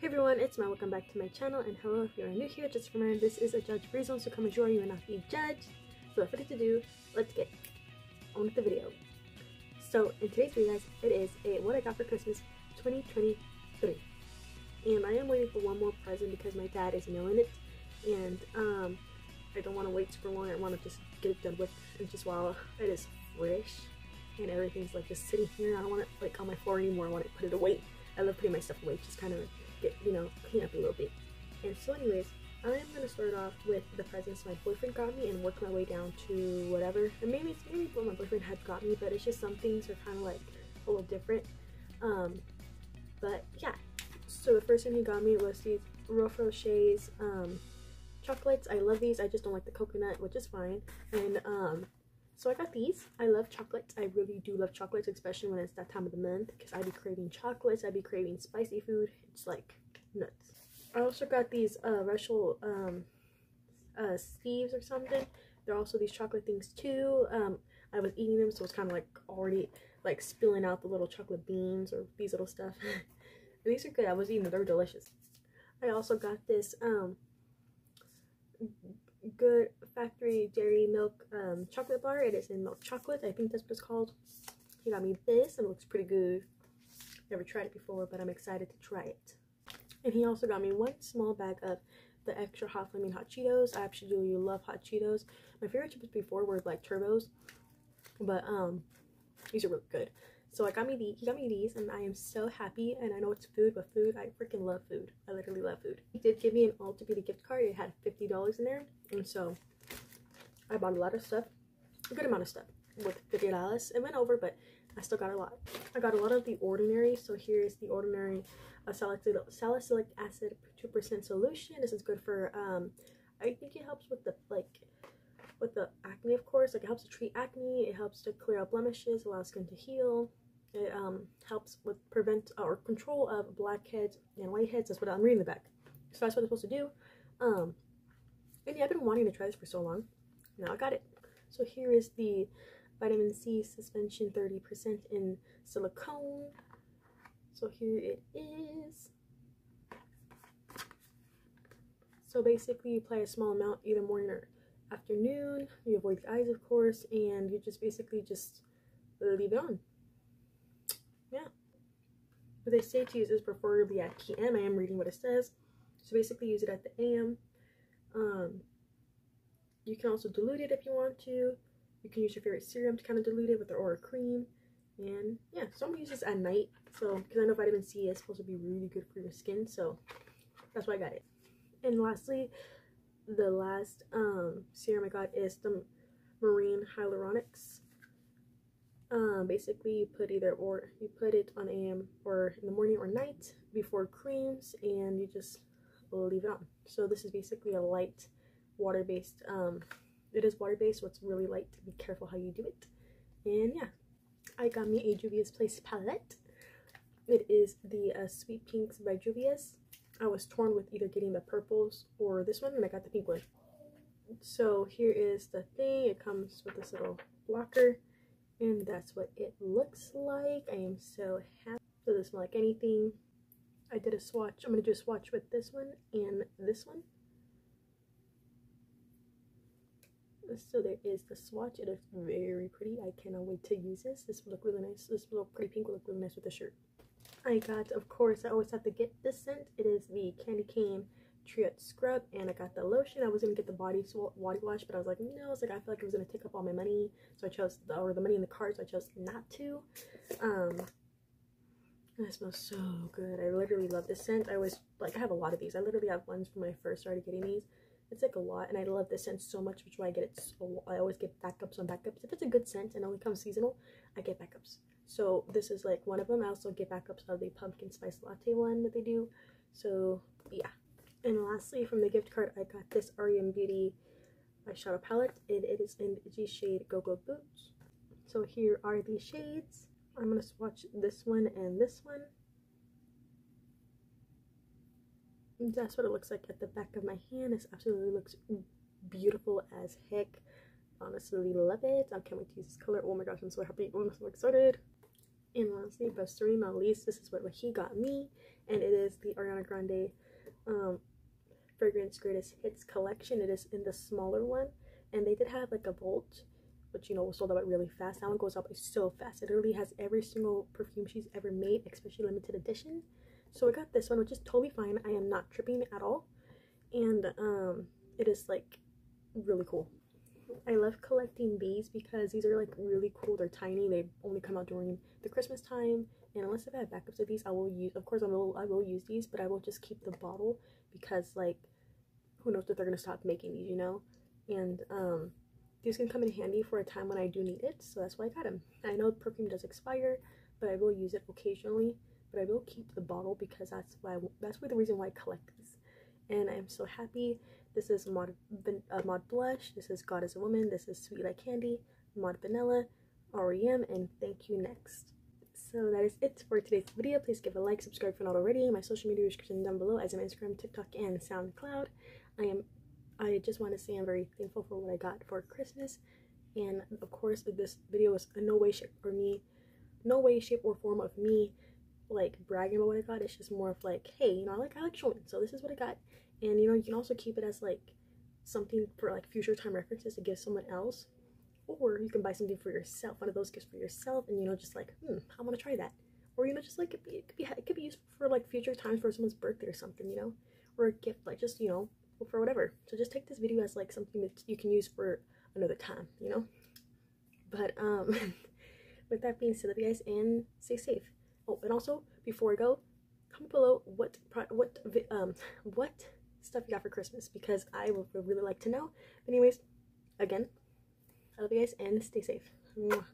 Hey everyone, it's Mel. Welcome back to my channel, and hello if you're new here. Just remember, this is a judge-free zone, so come enjoy. You will not be judged. So without further ado, let's get on with the video. So in today's video, guys, it is a what I got for Christmas 2023, and I am waiting for one more present because my dad is mailing it, and um, I don't want to wait super long. I want to just get it done with, and just while it is fresh and everything's like just sitting here, I don't want it like on my floor anymore. I want to put it away. I love putting my stuff away, just kind of get, you know, clean up a little bit. And so anyways, I am to start off with the presents my boyfriend got me and work my way down to whatever. And maybe it's maybe what my boyfriend had got me, but it's just some things are kind of like a little different. Um, but yeah, so the first thing he got me was these Ferrero Rocher's um, chocolates. I love these. I just don't like the coconut, which is fine. And um, so I got these. I love chocolates. I really do love chocolates, especially when it's that time of the month because I'd be craving chocolates. I'd be craving spicy food. It's like nuts. I also got these uh, Russell um, uh, Steves or something. They're also these chocolate things too. Um, I was eating them, so it's kind of like already like spilling out the little chocolate beans or these little stuff. these are good. I was eating them. They're delicious. I also got this um, good factory dairy milk um, chocolate bar. It is in milk chocolate. I think that's what it's called. He got me this and it looks pretty good. Never tried it before, but I'm excited to try it. And he also got me one small bag of the extra hot flaming hot Cheetos. I absolutely love hot Cheetos. My favorite chips before were like turbos, but um, these are really good. So I got me the he got me these and I am so happy and I know it's food but food I freaking love food. I literally love food. He did give me an Ulta Beauty gift card. It had $50 in there and so I bought a lot of stuff. A good amount of stuff with $50. It went over but I still got a lot. I got a lot of the Ordinary. So here is the Ordinary salicylic acid 2% solution. This is good for um I think it helps with the like with the acne of course like it helps to treat acne it helps to clear out blemishes allow skin to heal it um, helps with prevent or control of blackheads and whiteheads. That's what i'm reading the back. So that's what it's supposed to do. Um and yeah i've been wanting to try this for so long. Now i got it. So here is the vitamin c suspension 30 percent in silicone. So here it is. So basically you apply a small amount either morning or afternoon. You avoid the eyes, of course, and you just basically just leave it on. Yeah. But they say to use this preferably at PM. I am reading what it says. So basically use it at the AM. Um, you can also dilute it if you want to. You can use your favorite serum to kind of dilute it with or a cream. And yeah, so I'm gonna use this at night. So because I know vitamin C is supposed to be really good for your skin, so that's why I got it. And lastly, the last um, serum I got is the Marine Hyaluronics. Um, basically, you put either or you put it on AM or in the morning or night before creams, and you just leave it on. So this is basically a light water-based. Um, it is water-based, so it's really light. Be careful how you do it. And yeah, I got me a Juvia's Place palette. It is the uh, Sweet Pinks by Juvia's. I was torn with either getting the purples or this one, and I got the pink one. So here is the thing. It comes with this little blocker, and that's what it looks like. I am so happy. Doesn't smell like anything. I did a swatch. I'm going to do a swatch with this one and this one. So there is the swatch. It is very pretty. I cannot wait to use this. This will look really nice. This little pretty pink will look really nice with the shirt. I got, of course, I always have to get this scent. It is the Candy Cane Trio Scrub, and I got the lotion. I was gonna get the body body wash, but I was like, no, I was like, I feel like it was gonna take up all my money, so I chose the, or the money in the cart, so I chose not to. Um, it smells so good. I literally love this scent. I always like, I have a lot of these. I literally have ones when I first started getting these. It's like a lot, and I love this scent so much, which is why I get it. So I always get backups on backups. If it's a good scent and only comes seasonal, I get backups. So this is like one of them. I also get backups of the pumpkin spice latte one that they do. So yeah. And lastly, from the gift card, I got this REM Beauty eyeshadow palette. and it is in G shade Go Go Boots. So here are the shades. I'm going to swatch this one and this one. That's what it looks like at the back of my hand. This absolutely looks beautiful as heck. Honestly love it. I can't wait to use this color. Oh my gosh, I'm so happy. I'm so excited And lastly, but certainly not least, this is what he got me, and it is the Ariana Grande um, Fragrance Greatest Hits collection. It is in the smaller one, and they did have like a Vault, which you know was sold out really fast. That one goes up so fast. It literally has every single perfume she's ever made, especially limited edition. So I got this one, which is totally fine. I am not tripping at all, and um, it is like really cool. I love collecting these because these are like really cool. They're tiny. They only come out during the Christmas time. And unless I have backups of these, I will use. Of course, I will. I will use these, but I will just keep the bottle because like, who knows if they're gonna stop making these, you know? And um, these can come in handy for a time when I do need it. So that's why I got them. I know perfume does expire, but I will use it occasionally. But I will keep the bottle because that's why. I, that's why the reason why I collect these. And I'm so happy this is Mod, uh, Mod Blush. This is God is a Woman. This is Sweet Like Candy. Mod Vanilla. REM. And Thank You Next. So that is it for today's video. Please give a like, subscribe if you're not already. My social media description down below as I'm Instagram, TikTok, and SoundCloud. I am I just want to say I'm very thankful for what I got for Christmas. And of course this video is in no way, shape, or me, no way, shape, or form of me like bragging about what I got. It's just more of like, hey, you know, I like I like showing. So this is what I got and you know you can also keep it as like something for like future time references to give someone else. Or you can buy something for yourself one of those gifts for yourself and you know just like hmm i want to try that. Or you know just like it, be, it could be it could be useful for like future times for someone's birthday or something you know? Or a gift like just you know for whatever. So just take this video as like something that you can use for another time you know? But um with that being said guys and stay safe. Oh and also before i go comment below what what um what stuff you got for Christmas because I would really like to know. Anyways, again, I love you guys and stay safe. Mwah.